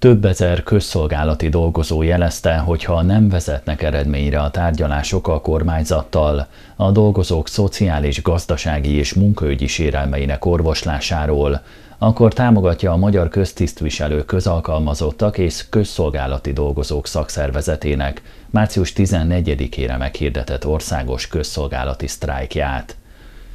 Több ezer közszolgálati dolgozó jelezte, hogy ha nem vezetnek eredményre a tárgyalások a kormányzattal, a dolgozók szociális, gazdasági és munkaügyi sérelmeinek orvoslásáról, akkor támogatja a Magyar Köztisztviselő Közalkalmazottak és Közszolgálati Dolgozók Szakszervezetének március 14-ére meghirdetett országos közszolgálati sztrájkját.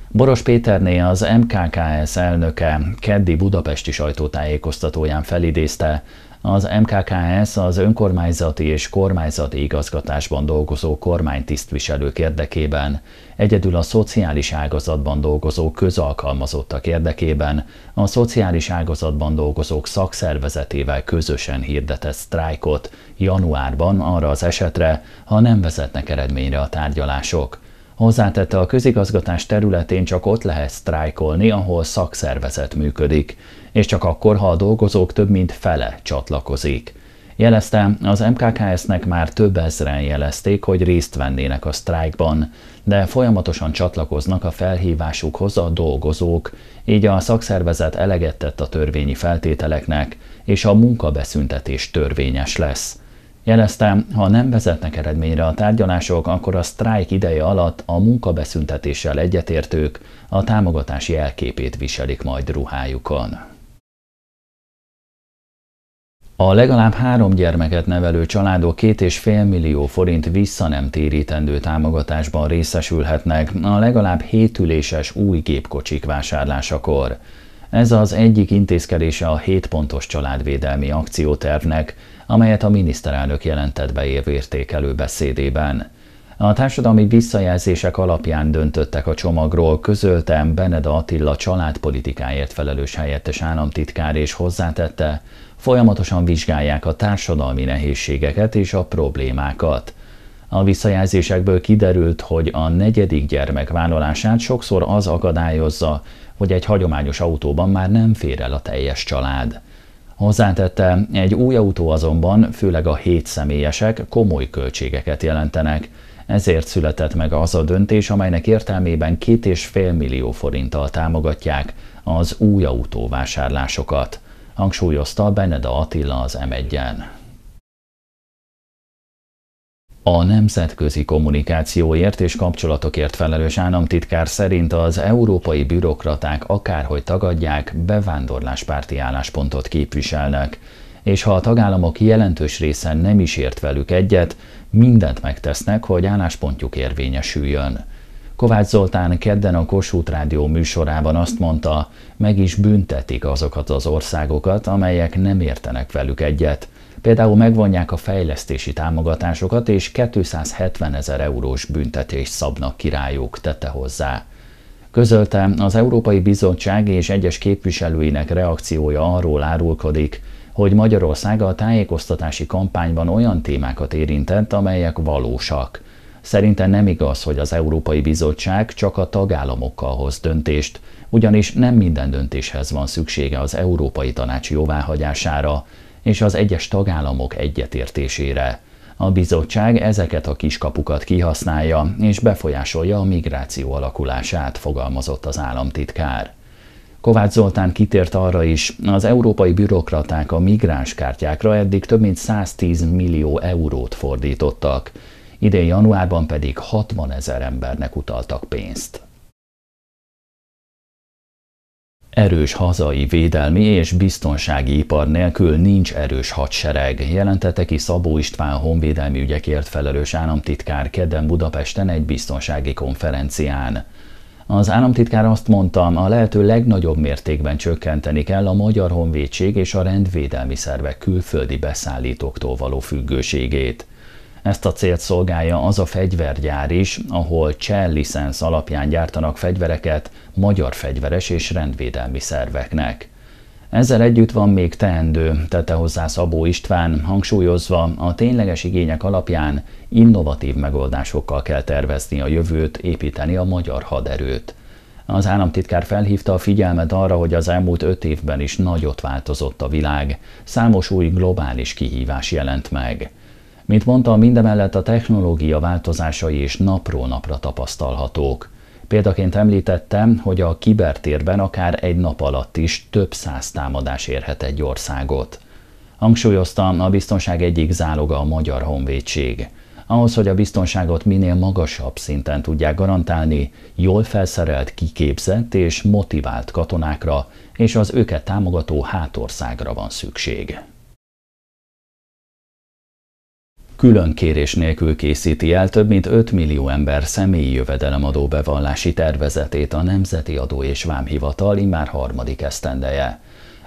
Boros Péterné az MKKS elnöke keddi budapesti sajtótájékoztatóján felidézte, az MKKS az önkormányzati és kormányzati igazgatásban dolgozó kormánytisztviselők érdekében, egyedül a szociális ágazatban dolgozó közalkalmazottak érdekében, a szociális ágazatban dolgozók szakszervezetével közösen hirdetett sztrájkot januárban arra az esetre, ha nem vezetnek eredményre a tárgyalások. Hozzátette a közigazgatás területén csak ott lehet sztrájkolni, ahol szakszervezet működik, és csak akkor, ha a dolgozók több mint fele csatlakozik. Jelezte, az MKKS-nek már több ezren jelezték, hogy részt vennének a sztrájkban, de folyamatosan csatlakoznak a felhívásukhoz a dolgozók, így a szakszervezet eleget tett a törvényi feltételeknek, és a munkabeszüntetés törvényes lesz. Jelezte, ha nem vezetnek eredményre a tárgyalások, akkor a sztrájk ideje alatt a munkabeszüntetéssel egyetértők a támogatási elképét viselik majd ruhájukon. A legalább három gyermeket nevelő családok két és fél millió forint vissza nem térítendő támogatásban részesülhetnek a legalább hétüléses új gépkocsik vásárlásakor. Ez az egyik intézkedése a 7 pontos családvédelmi akciótervnek, amelyet a miniszterelnök jelentett be évértékelő beszédében. A társadalmi visszajelzések alapján döntöttek a csomagról, közöltem Beneda Attila családpolitikáért felelős helyettes államtitkár és hozzátette, folyamatosan vizsgálják a társadalmi nehézségeket és a problémákat. A visszajelzésekből kiderült, hogy a negyedik gyermek vállalását sokszor az akadályozza, hogy egy hagyományos autóban már nem fér el a teljes család. Hozzátette, egy új autó azonban, főleg a hét személyesek komoly költségeket jelentenek, ezért született meg az a döntés, amelynek értelmében két és fél millió forinttal támogatják az új autóvásárlásokat, hangsúlyozta Beneda Attila az m a Nemzetközi Kommunikációért és Kapcsolatokért felelős államtitkár szerint az európai bürokraták akárhogy tagadják, bevándorláspárti álláspontot képviselnek, és ha a tagállamok jelentős része nem is ért velük egyet, mindent megtesznek, hogy álláspontjuk érvényesüljön. Kovács Zoltán kedden a Kossuth Rádió műsorában azt mondta, meg is büntetik azokat az országokat, amelyek nem értenek velük egyet – Például megvonják a fejlesztési támogatásokat, és 270 ezer eurós büntetés szabnak királyuk, tette hozzá. Közölte, az Európai Bizottság és egyes képviselőinek reakciója arról árulkodik, hogy Magyarország a tájékoztatási kampányban olyan témákat érintett, amelyek valósak. Szerinte nem igaz, hogy az Európai Bizottság csak a tagállamokkal hoz döntést, ugyanis nem minden döntéshez van szüksége az Európai Tanács jóváhagyására, és az egyes tagállamok egyetértésére. A bizottság ezeket a kiskapukat kihasználja és befolyásolja a migráció alakulását, fogalmazott az államtitkár. Kovács Zoltán kitért arra is, az európai bürokraták a migránskártyákra eddig több mint 110 millió eurót fordítottak, idén januárban pedig 60 ezer embernek utaltak pénzt. Erős hazai védelmi és biztonsági ipar nélkül nincs erős hadsereg, jelentette ki Szabó István honvédelmi ügyekért felelős államtitkár kedden Budapesten egy biztonsági konferencián. Az államtitkár azt mondta, a lehető legnagyobb mértékben csökkenteni kell a Magyar Honvédség és a rendvédelmi szervek külföldi beszállítóktól való függőségét. Ezt a célt szolgálja az a fegyvergyár is, ahol cseh licensz alapján gyártanak fegyvereket magyar fegyveres és rendvédelmi szerveknek. Ezzel együtt van még teendő, tette hozzá Szabó István, hangsúlyozva, a tényleges igények alapján innovatív megoldásokkal kell tervezni a jövőt, építeni a magyar haderőt. Az államtitkár felhívta a figyelmet arra, hogy az elmúlt öt évben is nagyot változott a világ, számos új globális kihívás jelent meg. Mint mondta, mindemellett a technológia változásai is napról napra tapasztalhatók. Példaként említettem, hogy a kibertérben akár egy nap alatt is több száz támadás érhet egy országot. Hangsúlyozta, a biztonság egyik záloga a magyar honvédség. Ahhoz, hogy a biztonságot minél magasabb szinten tudják garantálni, jól felszerelt, kiképzett és motivált katonákra és az őket támogató hátországra van szükség. Külön kérés nélkül készíti el több mint 5 millió ember személyi jövedelemadó bevallási tervezetét a Nemzeti Adó és Vámhivatal immár harmadik esztendeje.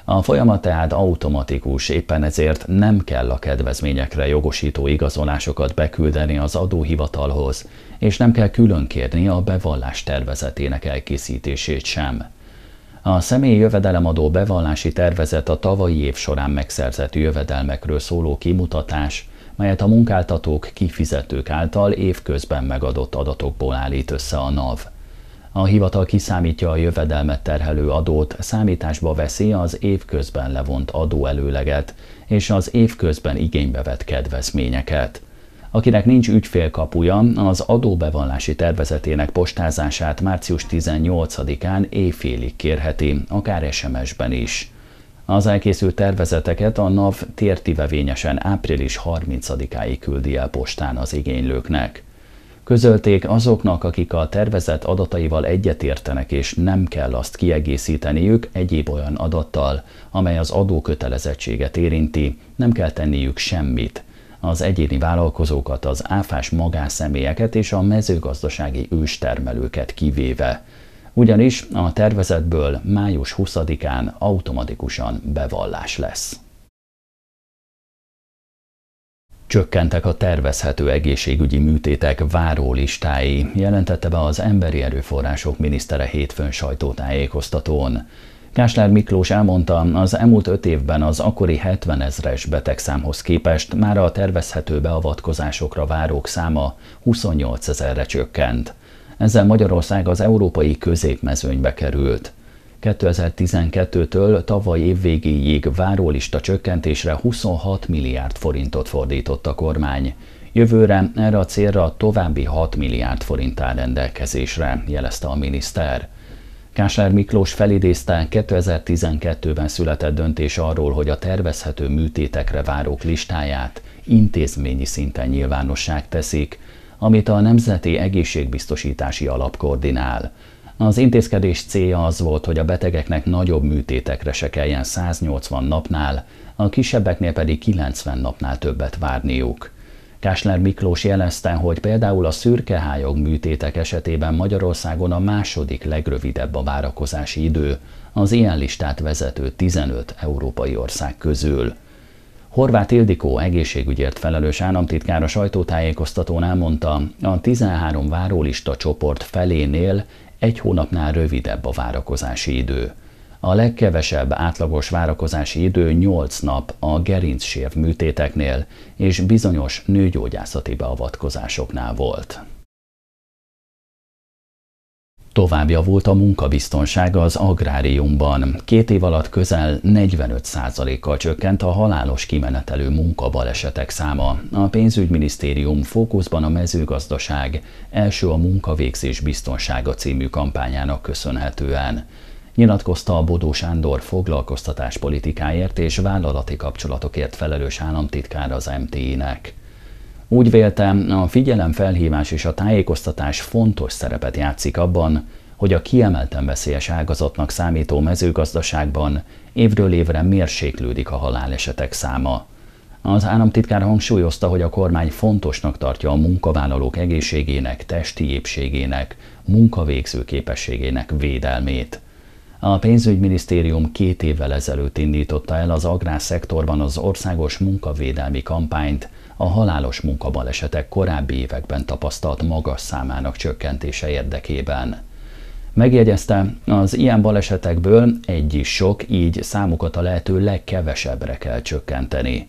A folyamat tehát automatikus, éppen ezért nem kell a kedvezményekre jogosító igazolásokat beküldeni az adóhivatalhoz, és nem kell külön kérni a bevallás tervezetének elkészítését sem. A személyi jövedelemadó bevallási tervezet a tavalyi év során megszerzett jövedelmekről szóló kimutatás, melyet a munkáltatók kifizetők által évközben megadott adatokból állít össze a NAV. A hivatal kiszámítja a jövedelmet terhelő adót, számításba veszi az évközben levont adóelőleget és az évközben igénybe vett kedvezményeket. Akinek nincs ügyfélkapuja, az adóbevallási tervezetének postázását március 18-án éjfélig kérheti, akár SMS-ben is. Az elkészült tervezeteket a NAV tértivevényesen április 30-áig küldi el postán az igénylőknek. Közölték azoknak, akik a tervezet adataival egyetértenek és nem kell azt kiegészíteniük egyéb olyan adattal, amely az adókötelezettséget érinti, nem kell tenniük semmit. Az egyéni vállalkozókat, az áfás magánszemélyeket és a mezőgazdasági őstermelőket kivéve ugyanis a tervezetből május 20-án automatikusan bevallás lesz. Csökkentek a tervezhető egészségügyi műtétek várólistái, jelentette be az Emberi Erőforrások minisztere hétfőn sajtótájékoztatón. Kásler Miklós elmondta, az elmúlt öt évben az akkori 70 ezres betegszámhoz képest már a tervezhető beavatkozásokra várók száma 28 ezerre csökkent. Ezzel Magyarország az európai középmezőnybe került. 2012-től tavaly év végéig várólista csökkentésre 26 milliárd forintot fordított a kormány. Jövőre erre a célra további 6 milliárd forint áll rendelkezésre, jelezte a miniszter. Kásár Miklós felidézte 2012-ben született döntés arról, hogy a tervezhető műtétekre várók listáját intézményi szinten nyilvánosság teszik, amit a Nemzeti Egészségbiztosítási Alap koordinál. Az intézkedés célja az volt, hogy a betegeknek nagyobb műtétekre se kelljen 180 napnál, a kisebbeknél pedig 90 napnál többet várniuk. Kásler Miklós jelezte, hogy például a szürkehályog műtétek esetében Magyarországon a második legrövidebb a várakozási idő, az ilyen listát vezető 15 európai ország közül. Horváth Ildikó egészségügyért felelős államtitkár a sajtótájékoztatón elmondta, a 13 várólista csoport felénél egy hónapnál rövidebb a várakozási idő. A legkevesebb átlagos várakozási idő 8 nap a gerincsér műtéteknél és bizonyos nőgyógyászati beavatkozásoknál volt. Tovább javult a munkabiztonsága az agráriumban. Két év alatt közel 45%-kal csökkent a halálos kimenetelő munkabalesetek száma. A pénzügyminisztérium fókuszban a mezőgazdaság első a munkavégzés biztonsága című kampányának köszönhetően. Nyilatkozta a Bodó Sándor foglalkoztatás politikáért és vállalati kapcsolatokért felelős államtitkár az MTI-nek. Úgy véltem, a figyelemfelhívás és a tájékoztatás fontos szerepet játszik abban, hogy a kiemelten veszélyes ágazatnak számító mezőgazdaságban évről évre mérséklődik a halálesetek száma. Az államtitkár hangsúlyozta, hogy a kormány fontosnak tartja a munkavállalók egészségének, testi épségének, munkavégző képességének védelmét. A pénzügyminisztérium két évvel ezelőtt indította el az agrárszektorban az országos munkavédelmi kampányt, a halálos munkabalesetek korábbi években tapasztalt magas számának csökkentése érdekében. Megjegyezte, az ilyen balesetekből egy is sok, így számukat a lehető legkevesebbre kell csökkenteni.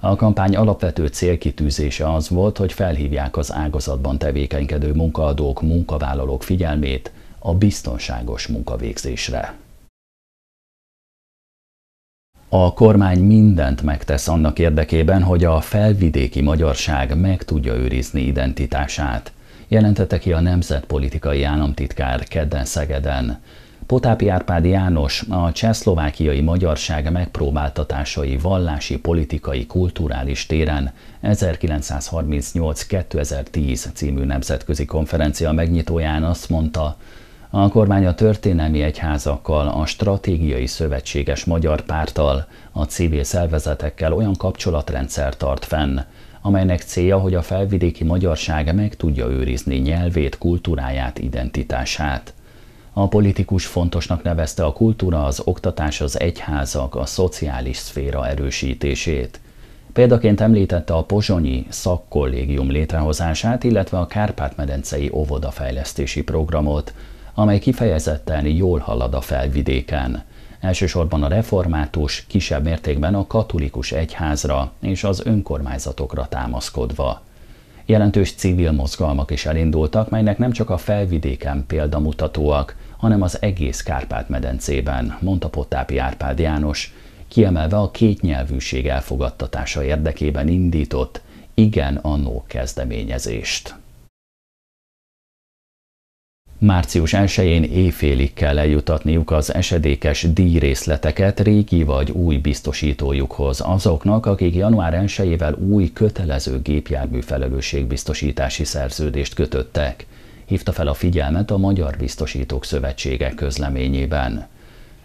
A kampány alapvető célkitűzése az volt, hogy felhívják az ágazatban tevékenykedő munkaadók, munkavállalók figyelmét a biztonságos munkavégzésre. A kormány mindent megtesz annak érdekében, hogy a felvidéki magyarság meg tudja őrizni identitását, jelentette ki a nemzetpolitikai államtitkár kedden Szegeden. Potápi Árpád János a csehszlovákiai magyarság megpróbáltatásai vallási, politikai, kulturális téren 1938-2010 című nemzetközi konferencia megnyitóján azt mondta, a kormány a történelmi egyházakkal, a stratégiai szövetséges magyar párttal, a civil szervezetekkel olyan kapcsolatrendszer tart fenn, amelynek célja, hogy a felvidéki magyarság meg tudja őrizni nyelvét, kultúráját, identitását. A politikus fontosnak nevezte a kultúra, az oktatás, az egyházak, a szociális szféra erősítését. Példaként említette a Pozsonyi szakkollégium létrehozását, illetve a Kárpát-medencei óvodafejlesztési programot, amely kifejezetten jól halad a felvidéken. Elsősorban a református, kisebb mértékben a katolikus egyházra és az önkormányzatokra támaszkodva. Jelentős civil mozgalmak is elindultak, melynek nem csak a felvidéken példamutatóak, hanem az egész Kárpát-medencében, mondta Pottápi Árpád János, kiemelve a kétnyelvűség elfogadtatása érdekében indított igen annó kezdeményezést. Március 1-én éjfélig kell eljutatniuk az esedékes díjrészleteket régi vagy új biztosítójukhoz azoknak, akik január 1-ével új kötelező gépjármű felelősségbiztosítási szerződést kötöttek, hívta fel a figyelmet a Magyar Biztosítók Szövetsége közleményében.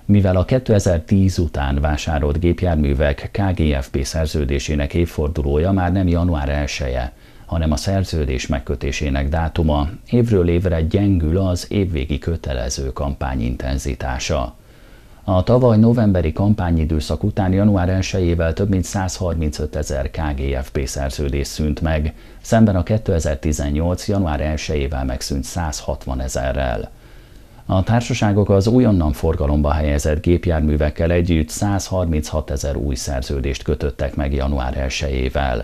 Mivel a 2010 után vásárolt gépjárművek KGFP szerződésének évfordulója már nem január 1 -e, hanem a szerződés megkötésének dátuma évről évre gyengül az évvégi kötelező kampány intenzitása. A tavaly novemberi kampányidőszak után január 1-ével több mint 135 ezer KGFP szerződés szűnt meg, szemben a 2018. január 1-ével megszűnt 160 ezerrel. A társaságok az újonnan forgalomba helyezett gépjárművekkel együtt 136 ezer új szerződést kötöttek meg január 1-ével.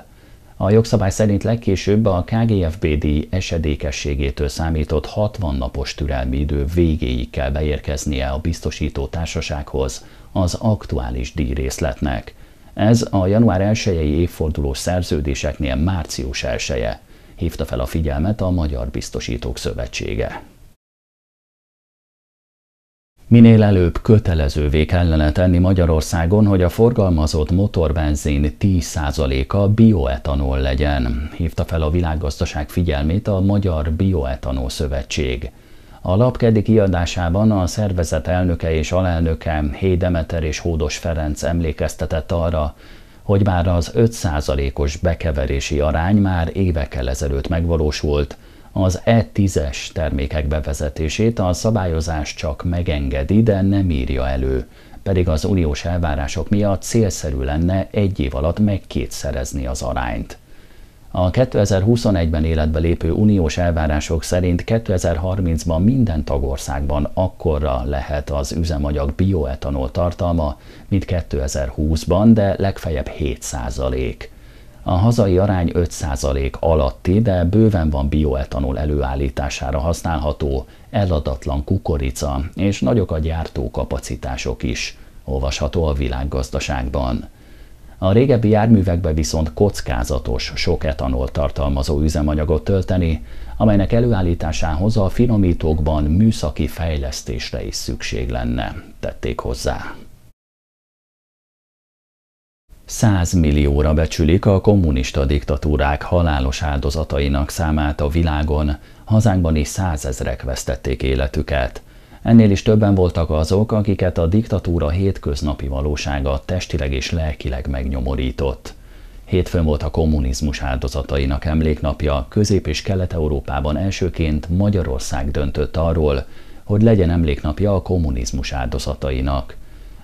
A jogszabály szerint legkésőbb a KGFBD esedékességétől számított 60 napos türelmi idő végéig kell beérkeznie a biztosító társasághoz az aktuális díjrészletnek. Ez a január 1 évfordulós szerződéseknél március 1 -e. hívta fel a figyelmet a Magyar Biztosítók Szövetsége. Minél előbb kötelezővé kellene tenni Magyarországon, hogy a forgalmazott motorbenzin 10%-a bioetanol legyen, hívta fel a világgazdaság figyelmét a Magyar Bioetanol Szövetség. A lap keddi kiadásában a szervezet elnöke és alelnöke Hédemeter és Hódos Ferenc emlékeztetett arra, hogy bár az 5%-os bekeverési arány már évekkel ezelőtt megvalósult, az E10-es termékek bevezetését a szabályozás csak megengedi, de nem írja elő, pedig az uniós elvárások miatt célszerű lenne egy év alatt megkétszerezni az arányt. A 2021-ben életbe lépő uniós elvárások szerint 2030-ban minden tagországban akkorra lehet az üzemanyag bioetanol tartalma, mint 2020-ban, de legfeljebb 7 százalék. A hazai arány 5% alatti, de bőven van bioetanol előállítására használható, eladatlan kukorica, és nagyok a gyártókapacitások is, olvasható a világgazdaságban. A régebbi járművekbe viszont kockázatos, sok etanol tartalmazó üzemanyagot tölteni, amelynek előállításához a finomítókban műszaki fejlesztésre is szükség lenne, tették hozzá. 100 millióra becsülik a kommunista diktatúrák halálos áldozatainak számát a világon, hazánkban is százezrek vesztették életüket. Ennél is többen voltak azok, akiket a diktatúra hétköznapi valósága testileg és lelkileg megnyomorított. Hétfőn volt a kommunizmus áldozatainak emléknapja, Közép- és Kelet-Európában elsőként Magyarország döntött arról, hogy legyen emléknapja a kommunizmus áldozatainak.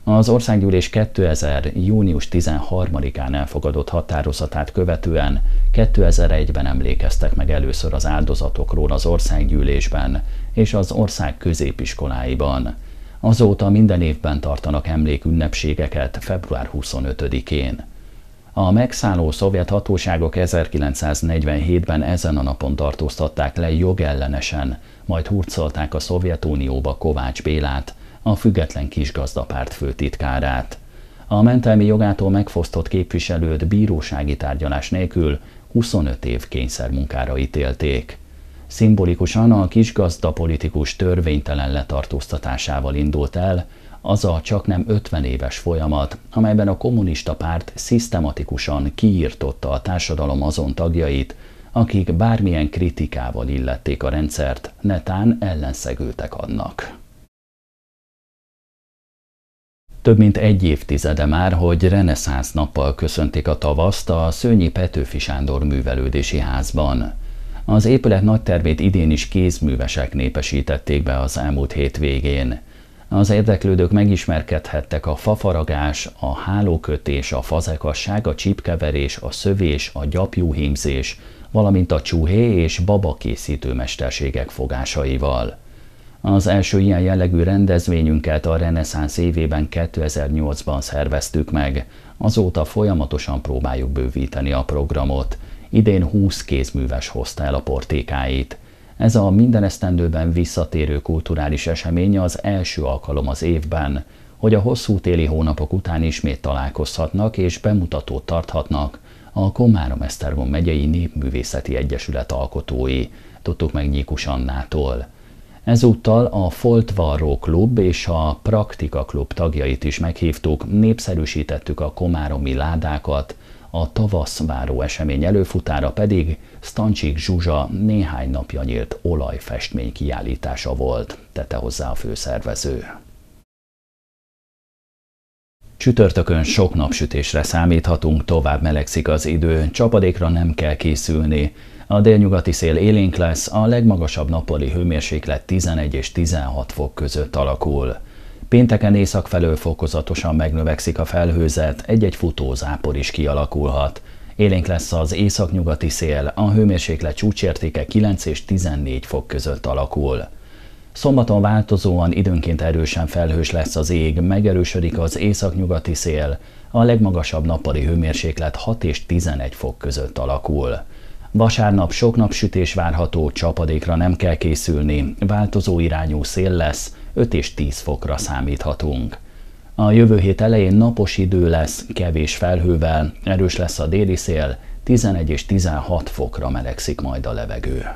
Az országgyűlés 2000. június 13-án elfogadott határozatát követően 2001-ben emlékeztek meg először az áldozatokról az országgyűlésben és az ország középiskoláiban. Azóta minden évben tartanak emlékünnepségeket február 25-én. A megszálló szovjet hatóságok 1947-ben ezen a napon tartóztatták le jogellenesen, majd hurcolták a Szovjetunióba Kovács Bélát, a független kisgazdapárt főtitkárát. A mentelmi jogától megfosztott képviselőt bírósági tárgyalás nélkül 25 év kényszermunkára ítélték. Szimbolikusan a kisgazda politikus törvénytelen letartóztatásával indult el, az a csak nem 50 éves folyamat, amelyben a kommunista párt szisztematikusan kiírtotta a társadalom azon tagjait, akik bármilyen kritikával illették a rendszert, netán ellenszegültek annak. Több mint egy évtizede már, hogy reneszánsz nappal köszöntik a tavaszt a Szőnyi Petőfi Sándor művelődési házban. Az épület nagy tervét idén is kézművesek népesítették be az elmúlt hét végén. Az érdeklődők megismerkedhettek a fafaragás, a hálókötés, a fazekasság, a csipkeverés, a szövés, a gyapjúhímzés, valamint a csuhé és babakészítő mesterségek fogásaival. Az első ilyen jellegű rendezvényünket a reneszánsz évében 2008-ban szerveztük meg, azóta folyamatosan próbáljuk bővíteni a programot. Idén 20 kézműves hozta el a portékáit. Ez a minden esztendőben visszatérő kulturális esemény az első alkalom az évben, hogy a hosszú téli hónapok után ismét találkozhatnak és bemutatót tarthatnak a Komárom-Esztergom megyei Népművészeti Egyesület alkotói, tudtuk meg Nyíkus Annától. Ezúttal a Foltvarró Klub és a Praktika Klub tagjait is meghívtuk, népszerűsítettük a komáromi ládákat, a tavaszváró esemény előfutára pedig Stancsik Zsuzsa néhány napja nyílt olajfestmény kiállítása volt, tette hozzá a főszervező. Csütörtökön sok napsütésre számíthatunk, tovább melegszik az idő, csapadékra nem kell készülni. A délnyugati szél élénk lesz, a legmagasabb nappali hőmérséklet 11 és 16 fok között alakul. Pénteken észak felől fokozatosan megnövekszik a felhőzet, egy-egy futózápor is kialakulhat. Élénk lesz az északnyugati szél, a hőmérséklet csúcsértéke 9 és 14 fok között alakul. Szombaton változóan időnként erősen felhős lesz az ég, megerősödik az északnyugati szél, a legmagasabb nappali hőmérséklet 6 és 11 fok között alakul. Vasárnap sok napsütés várható, csapadékra nem kell készülni, változó irányú szél lesz, 5 és 10 fokra számíthatunk. A jövő hét elején napos idő lesz, kevés felhővel, erős lesz a déli szél, 11 és 16 fokra melegszik majd a levegő.